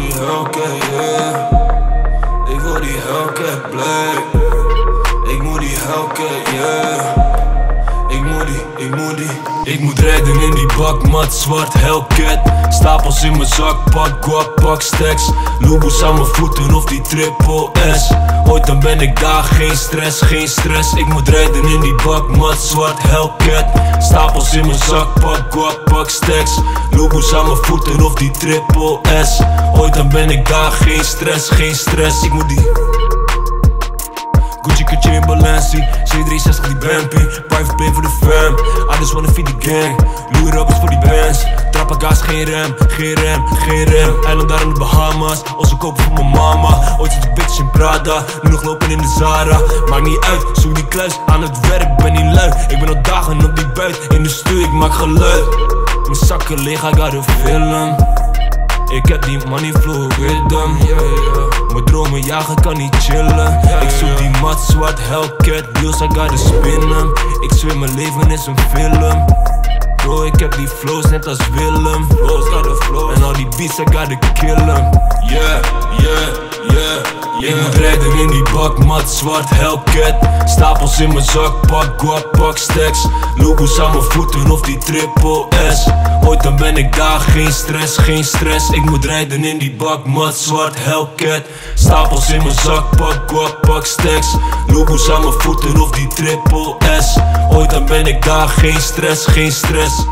Hellcat, yeah. Ik wil die Hellcat black Ik moet die Hellcat, yeah Ik moet rijden in die bak, mat zwart Hellcat. Stapels in mijn zak, pak guap, pak stacks. Lubus aan mijn voeten of die triple S. Ooit dan ben ik daar, geen stress, geen stress. Ik moet rijden in die bak, mat zwart Hellcat. Stapels in mijn zak, pak guap, pak stacks. Lubus aan mijn voeten of die triple S. Ooit dan ben ik daar, geen stress, geen stress. Ik moet die Gucci, Gucci in Balenci C360 die Bampy Private pay voor de fam I just wanna feed the gang. Louis Robbins voor die bands. Trappagas, geen rem, geen rem, geen rem. Eiland daar in de Bahamas. Onze kopen voor mijn mama. Ooit zit de bitch in Prada. Nu nog lopen in de Zara. Maakt niet uit, zoek die kluis Aan het werk, ben niet lui. Ik ben al dagen op die buit. In de stuur, ik maak geluid Mijn zakken leeg, I got a film ik heb die money flow with them. Yeah, yeah. Dromen jagen kan niet chillen. Ik zoek die mat zwart Hellcat Wheels I gotta spinnen Ik zweer mijn leven is een film. ik die flows net als Willem. Flows got the flow En al die beats I gotta kill them Yeah, yeah, yeah ik moet rijden in die bak, mat zwart Hellcat. Stapels in mijn zak, pak guap, pak stacks. Logos aan mijn voeten of die triple S. Ooit dan ben ik daar, geen stress, geen stress. Ik moet rijden in die bak, mat zwart Hellcat. Stapels in mijn zak, pak guap, pak stacks. Logos aan mijn voeten of die triple S. Ooit dan ben ik daar, geen stress, geen stress